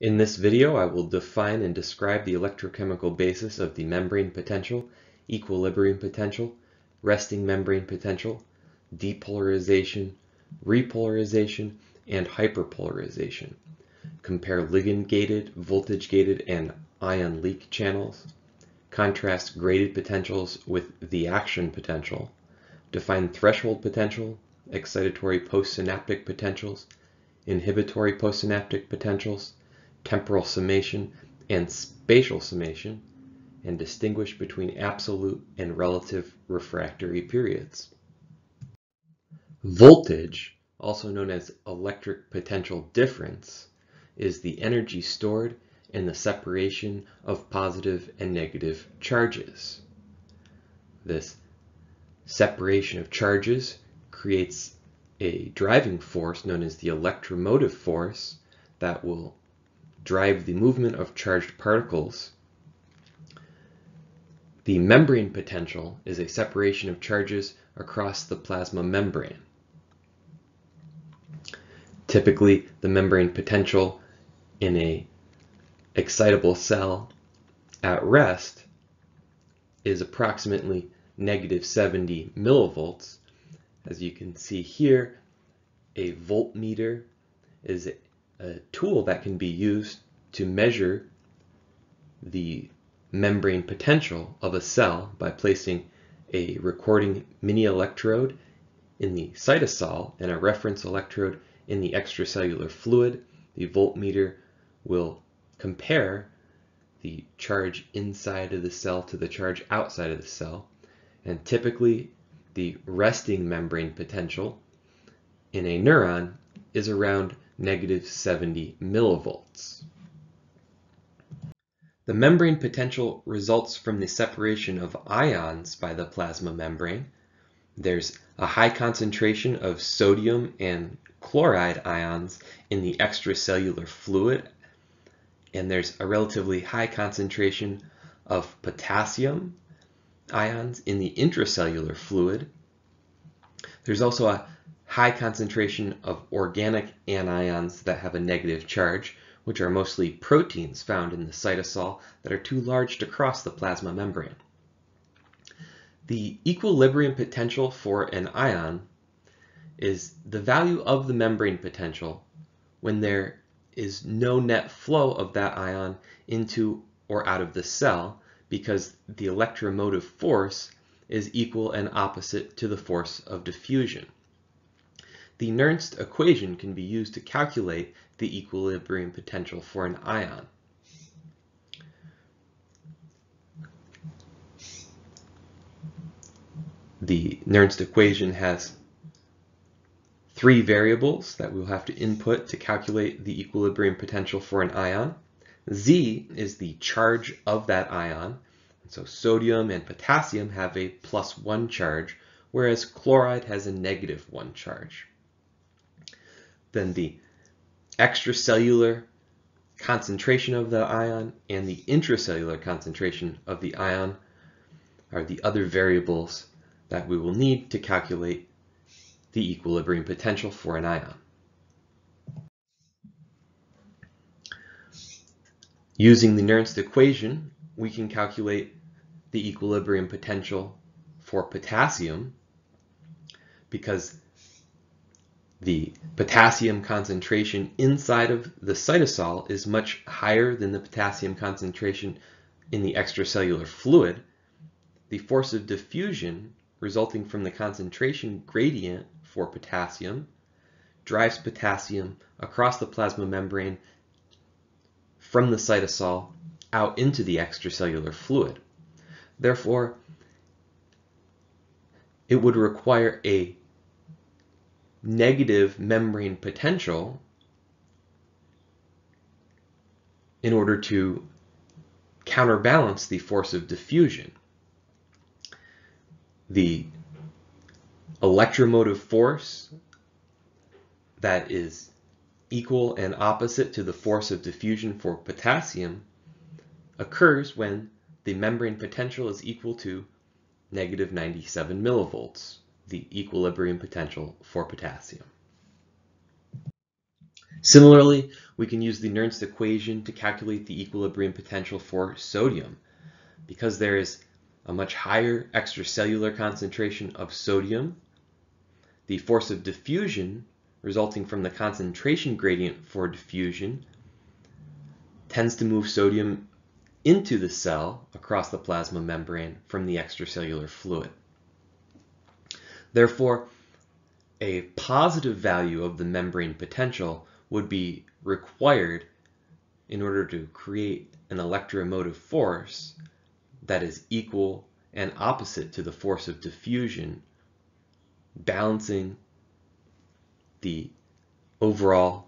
In this video, I will define and describe the electrochemical basis of the membrane potential, equilibrium potential, resting membrane potential, depolarization, repolarization, and hyperpolarization. Compare ligand-gated, voltage-gated, and ion leak channels. Contrast graded potentials with the action potential. Define threshold potential, excitatory postsynaptic potentials, inhibitory postsynaptic potentials, temporal summation, and spatial summation, and distinguish between absolute and relative refractory periods. Voltage, also known as electric potential difference, is the energy stored in the separation of positive and negative charges. This separation of charges creates a driving force known as the electromotive force that will drive the movement of charged particles. The membrane potential is a separation of charges across the plasma membrane. Typically, the membrane potential in a excitable cell at rest is approximately negative 70 millivolts. As you can see here, a voltmeter is a tool that can be used to measure the membrane potential of a cell by placing a recording mini electrode in the cytosol and a reference electrode in the extracellular fluid. The voltmeter will compare the charge inside of the cell to the charge outside of the cell. And typically the resting membrane potential in a neuron is around negative 70 millivolts. The membrane potential results from the separation of ions by the plasma membrane. There's a high concentration of sodium and chloride ions in the extracellular fluid, and there's a relatively high concentration of potassium ions in the intracellular fluid. There's also a high concentration of organic anions that have a negative charge, which are mostly proteins found in the cytosol that are too large to cross the plasma membrane. The equilibrium potential for an ion is the value of the membrane potential when there is no net flow of that ion into or out of the cell because the electromotive force is equal and opposite to the force of diffusion. The Nernst equation can be used to calculate the equilibrium potential for an ion. The Nernst equation has three variables that we'll have to input to calculate the equilibrium potential for an ion. Z is the charge of that ion. So sodium and potassium have a plus one charge, whereas chloride has a negative one charge then the extracellular concentration of the ion and the intracellular concentration of the ion are the other variables that we will need to calculate the equilibrium potential for an ion. Using the Nernst equation, we can calculate the equilibrium potential for potassium because the potassium concentration inside of the cytosol is much higher than the potassium concentration in the extracellular fluid. The force of diffusion resulting from the concentration gradient for potassium drives potassium across the plasma membrane from the cytosol out into the extracellular fluid. Therefore, it would require a negative membrane potential in order to counterbalance the force of diffusion. The electromotive force that is equal and opposite to the force of diffusion for potassium occurs when the membrane potential is equal to negative 97 millivolts the equilibrium potential for potassium. Similarly, we can use the Nernst equation to calculate the equilibrium potential for sodium. Because there is a much higher extracellular concentration of sodium, the force of diffusion resulting from the concentration gradient for diffusion tends to move sodium into the cell across the plasma membrane from the extracellular fluid. Therefore, a positive value of the membrane potential would be required in order to create an electromotive force that is equal and opposite to the force of diffusion, balancing the overall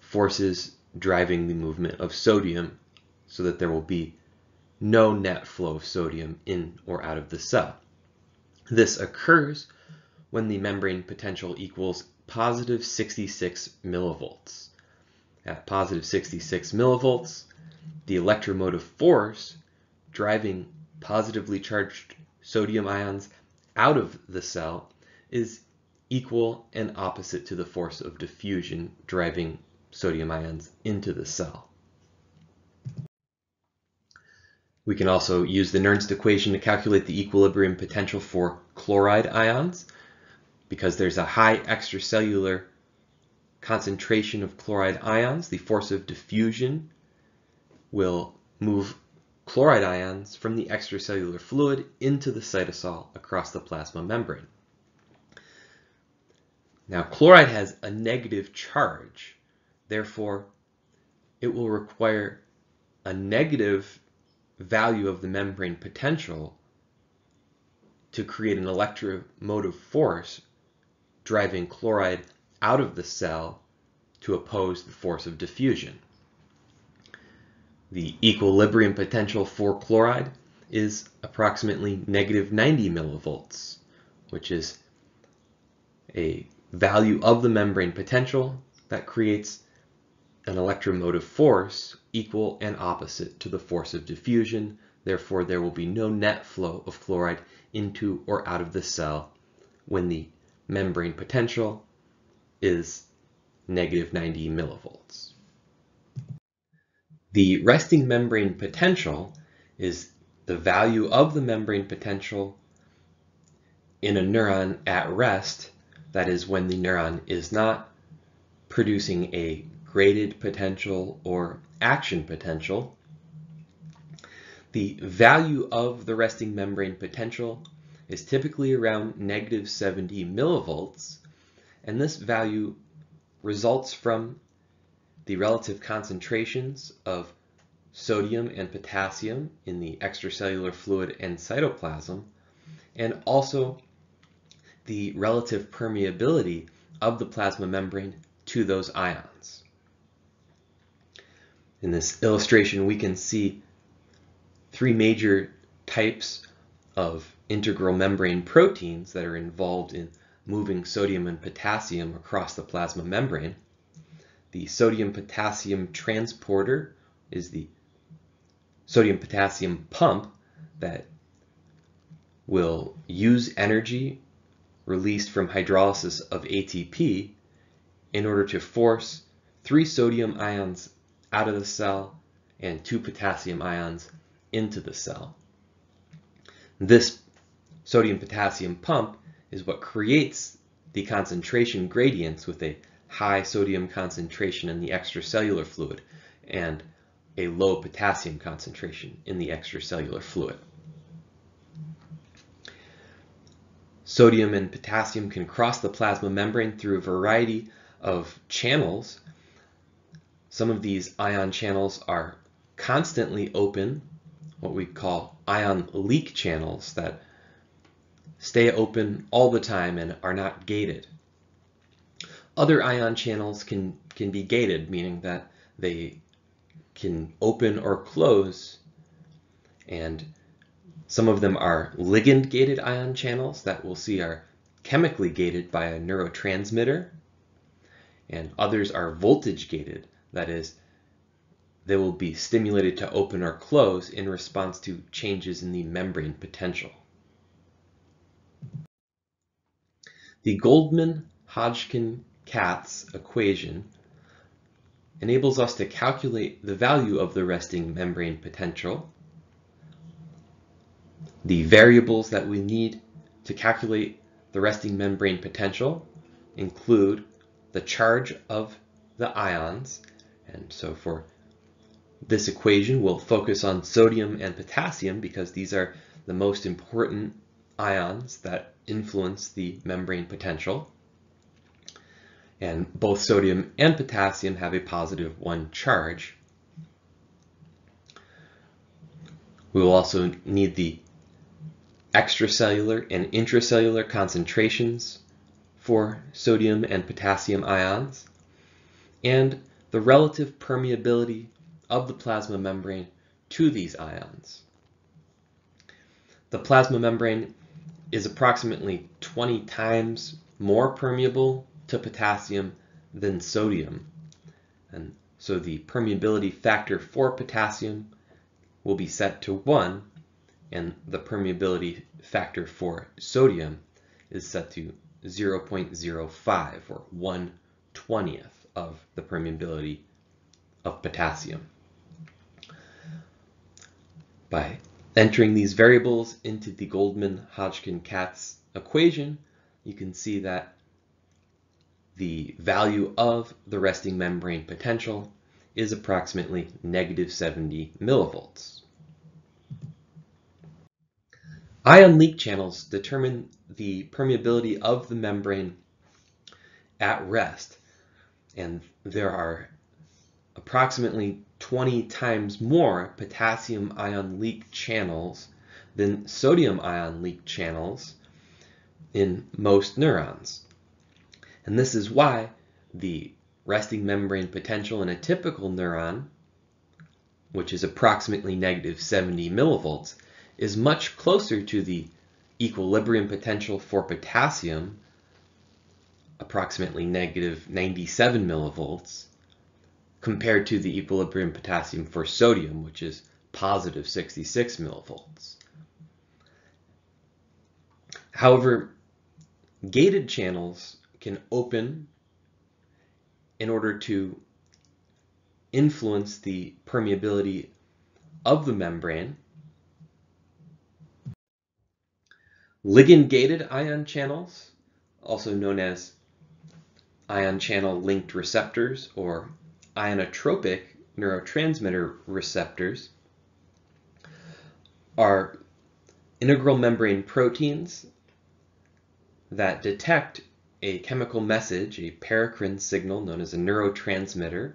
forces driving the movement of sodium so that there will be no net flow of sodium in or out of the cell. This occurs when the membrane potential equals positive 66 millivolts. At positive 66 millivolts, the electromotive force driving positively charged sodium ions out of the cell is equal and opposite to the force of diffusion driving sodium ions into the cell. We can also use the Nernst equation to calculate the equilibrium potential for chloride ions because there's a high extracellular concentration of chloride ions. The force of diffusion will move chloride ions from the extracellular fluid into the cytosol across the plasma membrane. Now, chloride has a negative charge. Therefore, it will require a negative value of the membrane potential to create an electromotive force driving chloride out of the cell to oppose the force of diffusion. The equilibrium potential for chloride is approximately negative 90 millivolts, which is a value of the membrane potential that creates an electromotive force equal and opposite to the force of diffusion. Therefore, there will be no net flow of chloride into or out of the cell when the membrane potential is negative 90 millivolts. The resting membrane potential is the value of the membrane potential in a neuron at rest that is when the neuron is not producing a graded potential or action potential. The value of the resting membrane potential is typically around negative 70 millivolts, and this value results from the relative concentrations of sodium and potassium in the extracellular fluid and cytoplasm, and also the relative permeability of the plasma membrane to those ions. In this illustration, we can see three major types of integral membrane proteins that are involved in moving sodium and potassium across the plasma membrane. The sodium-potassium transporter is the sodium-potassium pump that will use energy released from hydrolysis of ATP in order to force three sodium ions out of the cell and two potassium ions into the cell. This sodium-potassium pump is what creates the concentration gradients with a high sodium concentration in the extracellular fluid and a low potassium concentration in the extracellular fluid. Sodium and potassium can cross the plasma membrane through a variety of channels. Some of these ion channels are constantly open, what we call ion leak channels that stay open all the time and are not gated. Other ion channels can, can be gated, meaning that they can open or close and some of them are ligand-gated ion channels that we'll see are chemically gated by a neurotransmitter, and others are voltage-gated, that is, they will be stimulated to open or close in response to changes in the membrane potential. The Goldman-Hodgkin-Katz equation enables us to calculate the value of the resting membrane potential. The variables that we need to calculate the resting membrane potential include the charge of the ions. And so for this equation, we'll focus on sodium and potassium because these are the most important ions that influence the membrane potential. And both sodium and potassium have a positive one charge. We will also need the extracellular and intracellular concentrations for sodium and potassium ions, and the relative permeability of the plasma membrane to these ions. The plasma membrane is approximately 20 times more permeable to potassium than sodium. And so the permeability factor for potassium will be set to 1 and the permeability factor for sodium is set to 0.05 or 1 20th of the permeability of potassium. By entering these variables into the Goldman-Hodgkin-Katz equation, you can see that the value of the resting membrane potential is approximately negative 70 millivolts. Ion leak channels determine the permeability of the membrane at rest, and there are approximately 20 times more potassium ion leak channels than sodium ion leak channels in most neurons. And this is why the resting membrane potential in a typical neuron, which is approximately negative 70 millivolts, is much closer to the equilibrium potential for potassium, approximately negative 97 millivolts, compared to the equilibrium potassium for sodium, which is positive 66 millivolts. However, gated channels can open in order to influence the permeability of the membrane Ligand-gated ion channels, also known as ion channel linked receptors or ionotropic neurotransmitter receptors, are integral membrane proteins that detect a chemical message, a paracrine signal known as a neurotransmitter.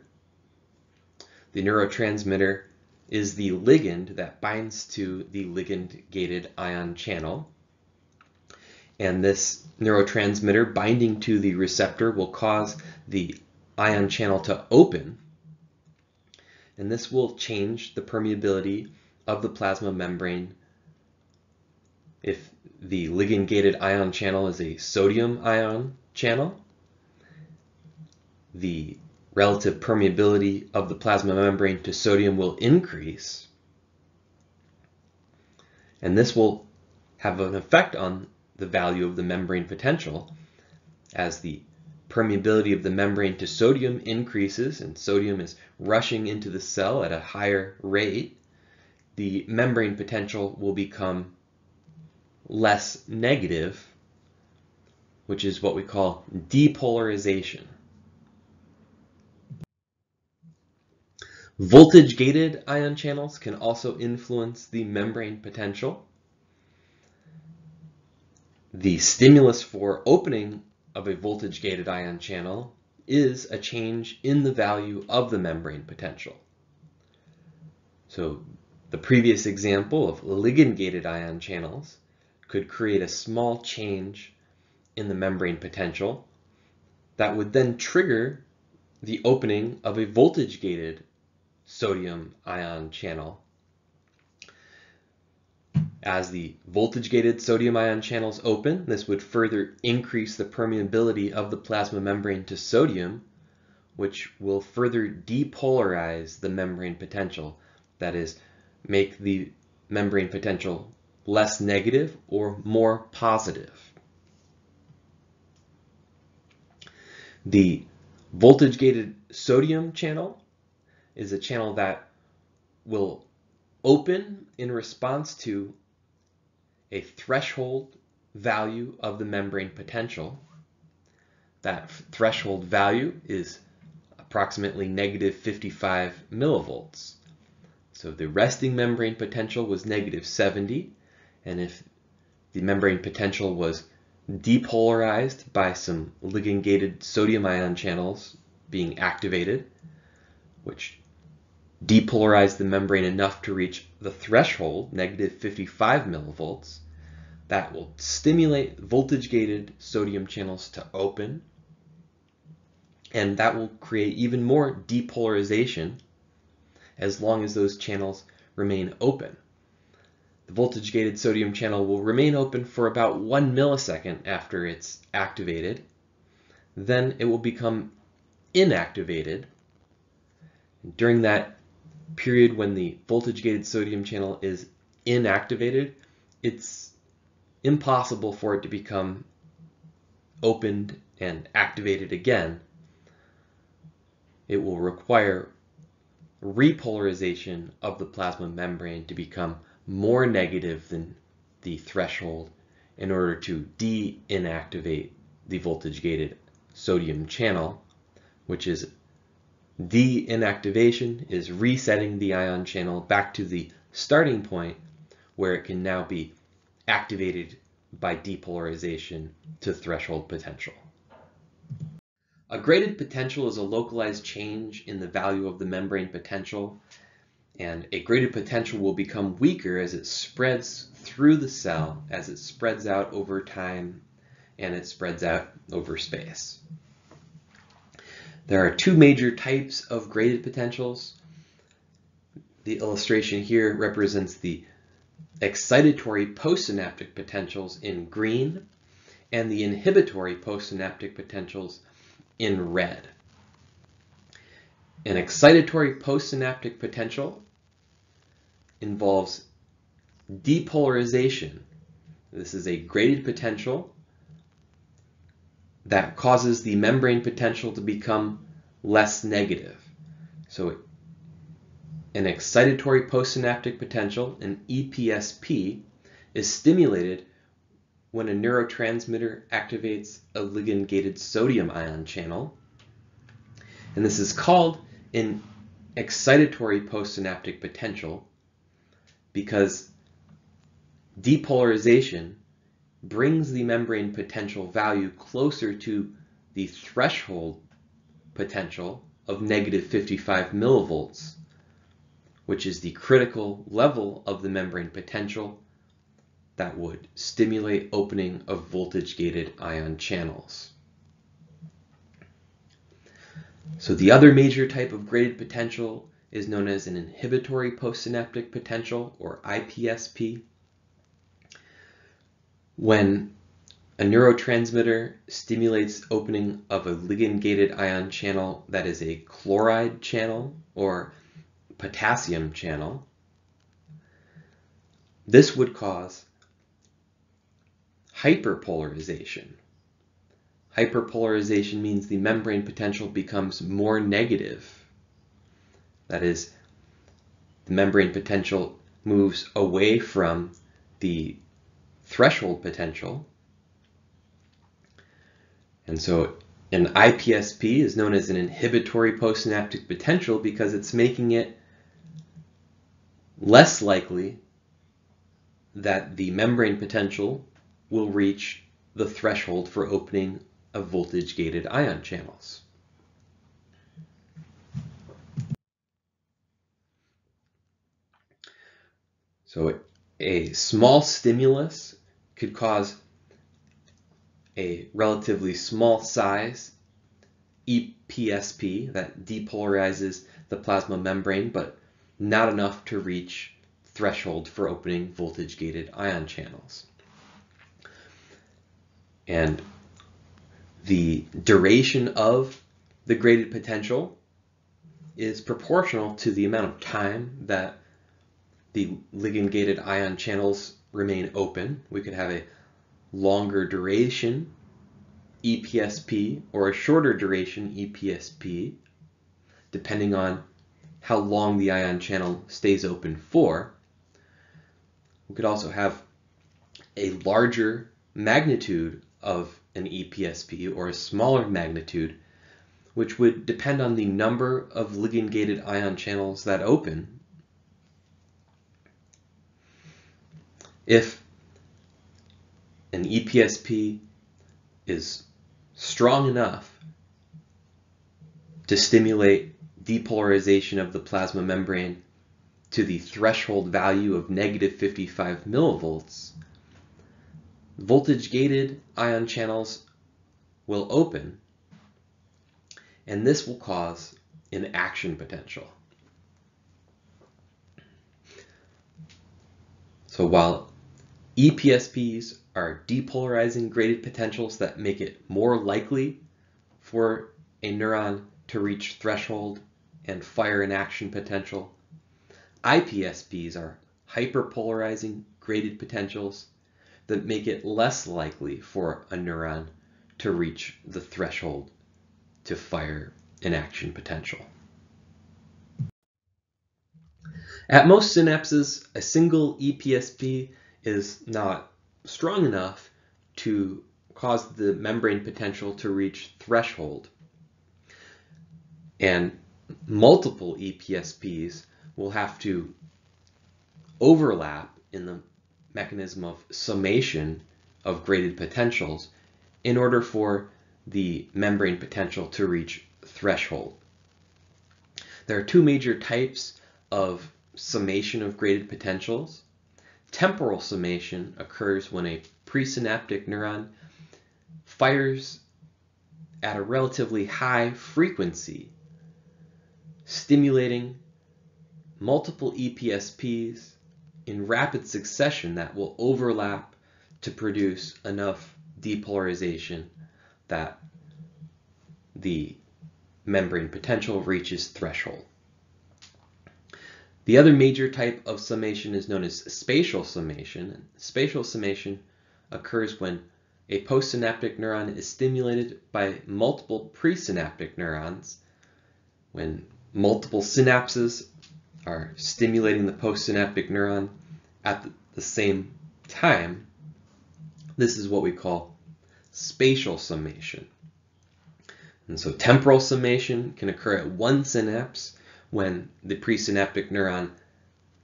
The neurotransmitter is the ligand that binds to the ligand-gated ion channel. And this neurotransmitter binding to the receptor will cause the ion channel to open. And this will change the permeability of the plasma membrane if the ligand-gated ion channel is a sodium ion channel. The relative permeability of the plasma membrane to sodium will increase. And this will have an effect on the value of the membrane potential as the permeability of the membrane to sodium increases and sodium is rushing into the cell at a higher rate, the membrane potential will become less negative, which is what we call depolarization. Voltage-gated ion channels can also influence the membrane potential. The stimulus for opening of a voltage-gated ion channel is a change in the value of the membrane potential. So the previous example of ligand-gated ion channels could create a small change in the membrane potential that would then trigger the opening of a voltage-gated sodium ion channel as the voltage-gated sodium ion channels open, this would further increase the permeability of the plasma membrane to sodium, which will further depolarize the membrane potential. That is, make the membrane potential less negative or more positive. The Voltage gated sodium channel is a channel that will open in response to a threshold value of the membrane potential. That threshold value is approximately negative 55 millivolts. So the resting membrane potential was negative 70, and if the membrane potential was depolarized by some ligand-gated sodium ion channels being activated, which depolarized the membrane enough to reach the threshold, negative 55 millivolts, that will stimulate voltage-gated sodium channels to open, and that will create even more depolarization as long as those channels remain open. The voltage-gated sodium channel will remain open for about one millisecond after it's activated. Then it will become inactivated. During that period when the voltage-gated sodium channel is inactivated, it's impossible for it to become opened and activated again. It will require repolarization of the plasma membrane to become more negative than the threshold in order to de-inactivate the voltage-gated sodium channel, which is de-inactivation is resetting the ion channel back to the starting point where it can now be activated by depolarization to threshold potential. A graded potential is a localized change in the value of the membrane potential and a graded potential will become weaker as it spreads through the cell, as it spreads out over time, and it spreads out over space. There are two major types of graded potentials. The illustration here represents the excitatory postsynaptic potentials in green and the inhibitory postsynaptic potentials in red. An excitatory postsynaptic potential involves depolarization. This is a graded potential that causes the membrane potential to become less negative. So an excitatory postsynaptic potential, an EPSP, is stimulated when a neurotransmitter activates a ligand-gated sodium ion channel. And this is called an excitatory postsynaptic potential because depolarization brings the membrane potential value closer to the threshold potential of negative 55 millivolts, which is the critical level of the membrane potential that would stimulate opening of voltage-gated ion channels. So the other major type of graded potential is known as an inhibitory postsynaptic potential, or IPSP. When a neurotransmitter stimulates opening of a ligand-gated ion channel that is a chloride channel or potassium channel, this would cause hyperpolarization. Hyperpolarization means the membrane potential becomes more negative. That is, the membrane potential moves away from the threshold potential. And so an IPSP is known as an inhibitory postsynaptic potential because it's making it less likely that the membrane potential will reach the threshold for opening of voltage-gated ion channels. So a small stimulus could cause a relatively small size EPSP that depolarizes the plasma membrane, but not enough to reach threshold for opening voltage-gated ion channels. And the duration of the graded potential is proportional to the amount of time that the ligand-gated ion channels remain open. We could have a longer duration EPSP or a shorter duration EPSP, depending on how long the ion channel stays open for. We could also have a larger magnitude of an EPSP or a smaller magnitude, which would depend on the number of ligand-gated ion channels that open. If an EPSP is strong enough to stimulate depolarization of the plasma membrane to the threshold value of negative 55 millivolts, voltage gated ion channels will open and this will cause an action potential. So while EPSPs are depolarizing graded potentials that make it more likely for a neuron to reach threshold and fire an action potential. IPSPs are hyperpolarizing graded potentials that make it less likely for a neuron to reach the threshold to fire an action potential. At most synapses, a single EPSP is not strong enough to cause the membrane potential to reach threshold. And multiple EPSPs will have to overlap in the mechanism of summation of graded potentials in order for the membrane potential to reach threshold. There are two major types of summation of graded potentials. Temporal summation occurs when a presynaptic neuron fires at a relatively high frequency, stimulating multiple EPSPs in rapid succession that will overlap to produce enough depolarization that the membrane potential reaches threshold. The other major type of summation is known as spatial summation. Spatial summation occurs when a postsynaptic neuron is stimulated by multiple presynaptic neurons. When multiple synapses are stimulating the postsynaptic neuron at the same time, this is what we call spatial summation. And so temporal summation can occur at one synapse when the presynaptic neuron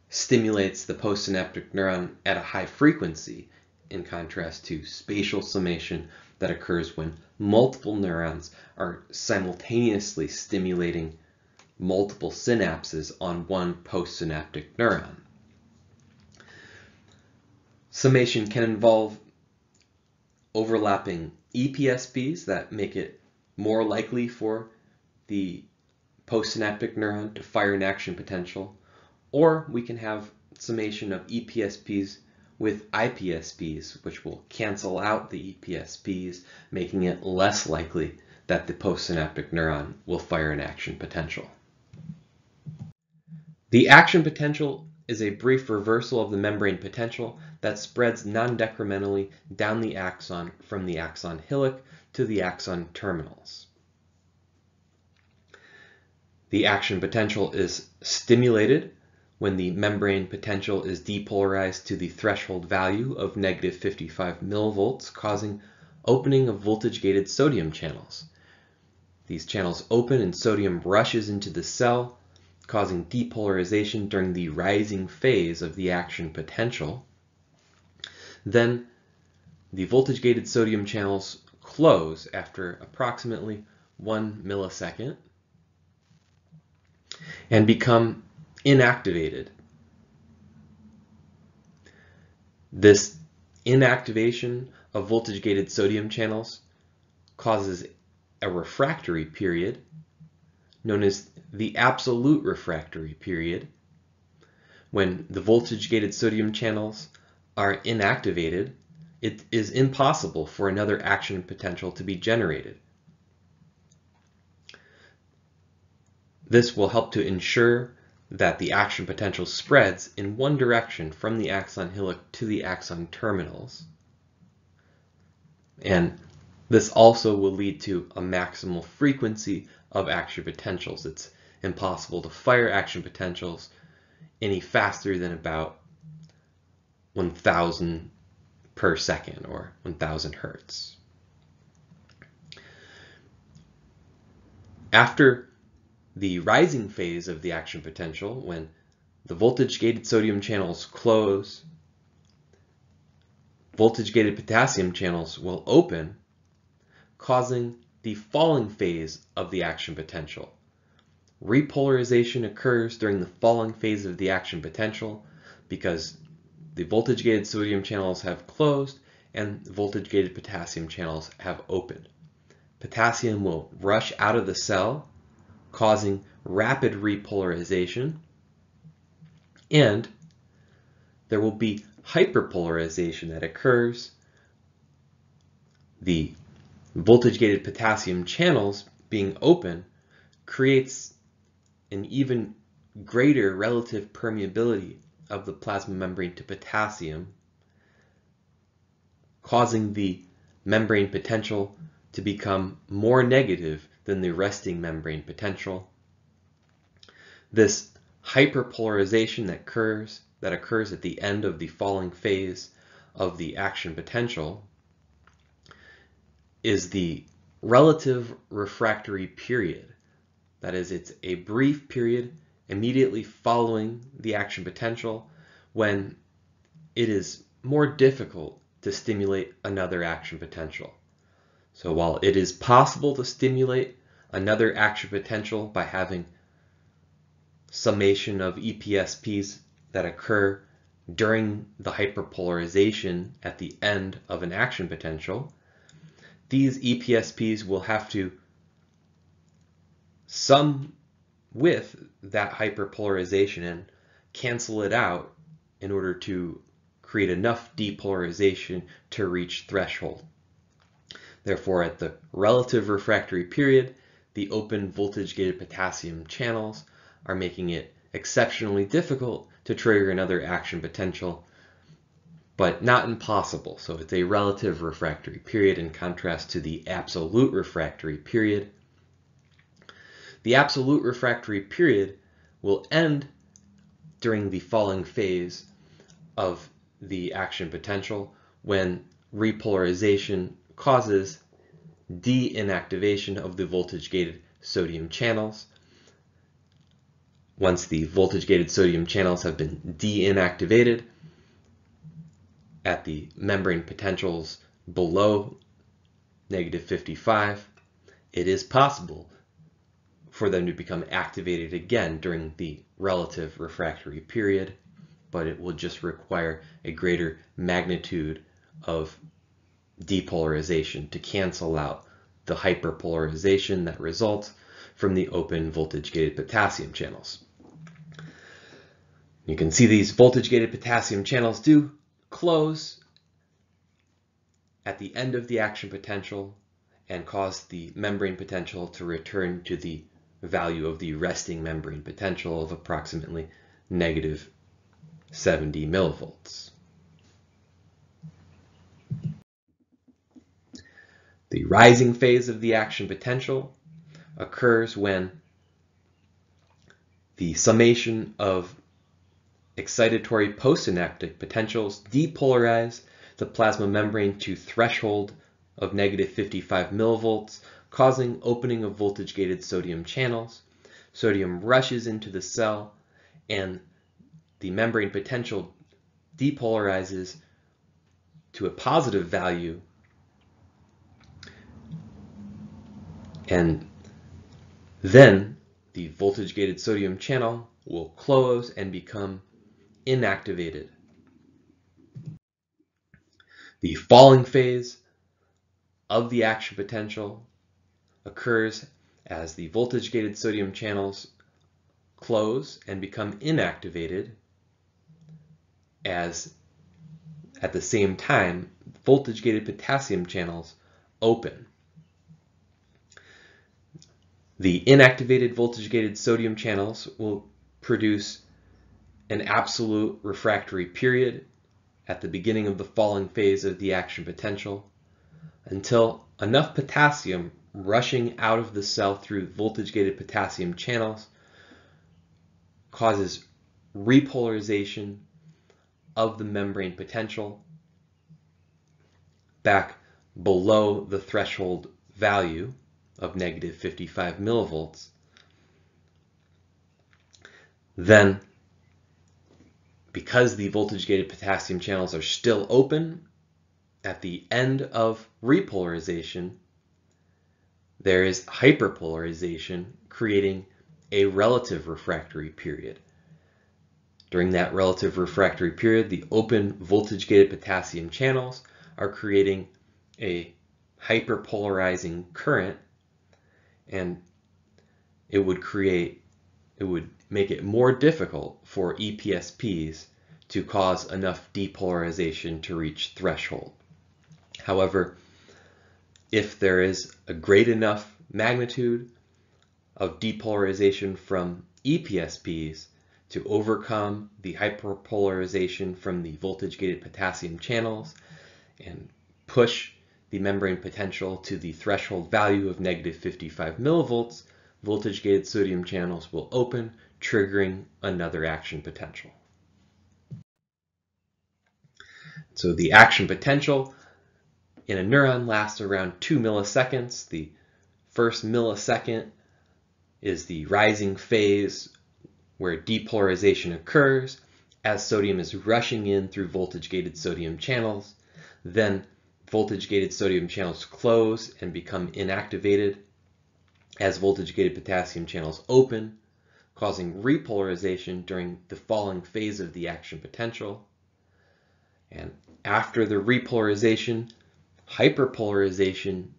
stimulates the postsynaptic neuron at a high frequency, in contrast to spatial summation that occurs when multiple neurons are simultaneously stimulating multiple synapses on one postsynaptic neuron. Summation can involve overlapping EPSPs that make it more likely for the postsynaptic neuron to fire an action potential, or we can have summation of EPSPs with IPSPs, which will cancel out the EPSPs, making it less likely that the postsynaptic neuron will fire an action potential. The action potential is a brief reversal of the membrane potential that spreads non-decrementally down the axon from the axon hillock to the axon terminals. The action potential is stimulated when the membrane potential is depolarized to the threshold value of negative 55 millivolts, causing opening of voltage-gated sodium channels. These channels open and sodium rushes into the cell, causing depolarization during the rising phase of the action potential. Then the voltage-gated sodium channels close after approximately one millisecond and become inactivated. This inactivation of voltage-gated sodium channels causes a refractory period known as the absolute refractory period when the voltage-gated sodium channels are inactivated it is impossible for another action potential to be generated. This will help to ensure that the action potential spreads in one direction from the axon hillock to the axon terminals. And This also will lead to a maximal frequency of action potentials. It's impossible to fire action potentials any faster than about 1000 per second or 1000 hertz. After the rising phase of the action potential, when the voltage-gated sodium channels close, voltage-gated potassium channels will open, causing the falling phase of the action potential. Repolarization occurs during the falling phase of the action potential because the voltage-gated sodium channels have closed and voltage-gated potassium channels have opened. Potassium will rush out of the cell, causing rapid repolarization, and there will be hyperpolarization that occurs. The voltage-gated potassium channels being open creates an even greater relative permeability of the plasma membrane to potassium, causing the membrane potential to become more negative than the resting membrane potential. This hyperpolarization that occurs, that occurs at the end of the falling phase of the action potential is the relative refractory period. That is, it's a brief period immediately following the action potential when it is more difficult to stimulate another action potential. So while it is possible to stimulate another action potential by having summation of EPSPs that occur during the hyperpolarization at the end of an action potential, these EPSPs will have to sum with that hyperpolarization and cancel it out in order to create enough depolarization to reach threshold. Therefore, at the relative refractory period, the open voltage-gated potassium channels are making it exceptionally difficult to trigger another action potential, but not impossible. So it's a relative refractory period in contrast to the absolute refractory period. The absolute refractory period will end during the falling phase of the action potential when repolarization causes de-inactivation of the voltage-gated sodium channels. Once the voltage-gated sodium channels have been de-inactivated at the membrane potentials below negative 55, it is possible for them to become activated again during the relative refractory period, but it will just require a greater magnitude of depolarization to cancel out the hyperpolarization that results from the open voltage-gated potassium channels. You can see these voltage-gated potassium channels do close at the end of the action potential and cause the membrane potential to return to the value of the resting membrane potential of approximately negative 70 millivolts. The rising phase of the action potential occurs when the summation of excitatory postsynaptic potentials depolarize the plasma membrane to threshold of negative 55 millivolts, causing opening of voltage-gated sodium channels. Sodium rushes into the cell and the membrane potential depolarizes to a positive value and then the voltage-gated sodium channel will close and become inactivated. The falling phase of the action potential occurs as the voltage-gated sodium channels close and become inactivated as at the same time voltage-gated potassium channels open. The inactivated voltage-gated sodium channels will produce an absolute refractory period at the beginning of the falling phase of the action potential. until enough potassium rushing out of the cell through voltage-gated potassium channels causes repolarization of the membrane potential back below the threshold value of negative 55 millivolts, then because the voltage-gated potassium channels are still open, at the end of repolarization, there is hyperpolarization creating a relative refractory period. During that relative refractory period, the open voltage-gated potassium channels are creating a hyperpolarizing current and it would create, it would make it more difficult for EPSPs to cause enough depolarization to reach threshold. However, if there is a great enough magnitude of depolarization from EPSPs to overcome the hyperpolarization from the voltage-gated potassium channels and push the membrane potential to the threshold value of negative 55 millivolts, voltage-gated sodium channels will open, triggering another action potential. So the action potential in a neuron lasts around 2 milliseconds. The first millisecond is the rising phase where depolarization occurs as sodium is rushing in through voltage-gated sodium channels. Then voltage-gated sodium channels close and become inactivated as voltage-gated potassium channels open, causing repolarization during the falling phase of the action potential. And after the repolarization, hyperpolarization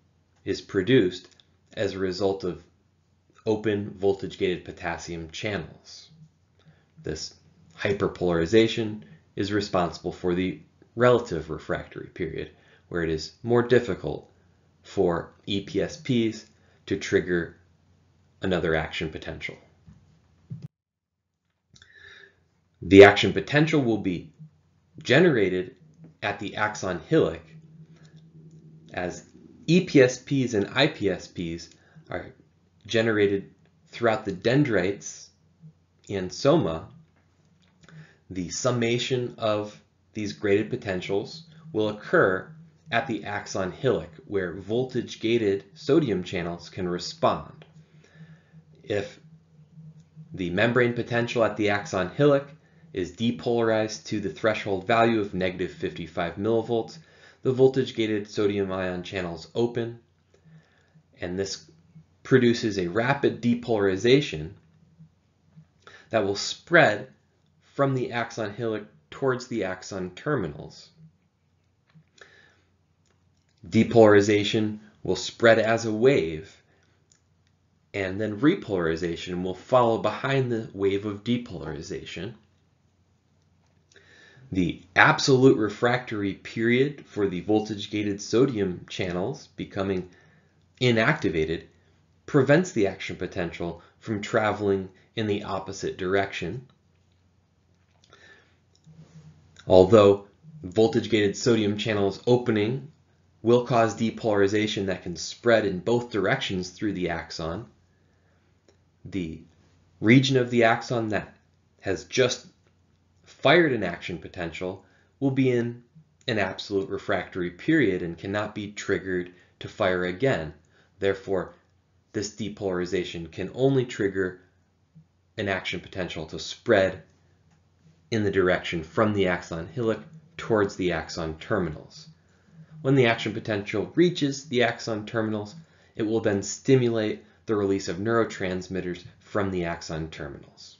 is produced as a result of open voltage-gated potassium channels. This hyperpolarization is responsible for the relative refractory period, where it is more difficult for EPSPs to trigger another action potential. The action potential will be generated at the axon hillock as EPSPs and IPSPs are generated throughout the dendrites and soma, the summation of these graded potentials will occur at the axon hillock where voltage-gated sodium channels can respond. If the membrane potential at the axon hillock is depolarized to the threshold value of negative 55 millivolts, the voltage-gated sodium ion channels open, and this produces a rapid depolarization that will spread from the axon hillock towards the axon terminals. Depolarization will spread as a wave, and then repolarization will follow behind the wave of depolarization. The absolute refractory period for the voltage-gated sodium channels becoming inactivated prevents the action potential from traveling in the opposite direction. Although voltage-gated sodium channels opening will cause depolarization that can spread in both directions through the axon, the region of the axon that has just fired an action potential will be in an absolute refractory period and cannot be triggered to fire again. Therefore, this depolarization can only trigger an action potential to spread in the direction from the axon hillock towards the axon terminals. When the action potential reaches the axon terminals, it will then stimulate the release of neurotransmitters from the axon terminals.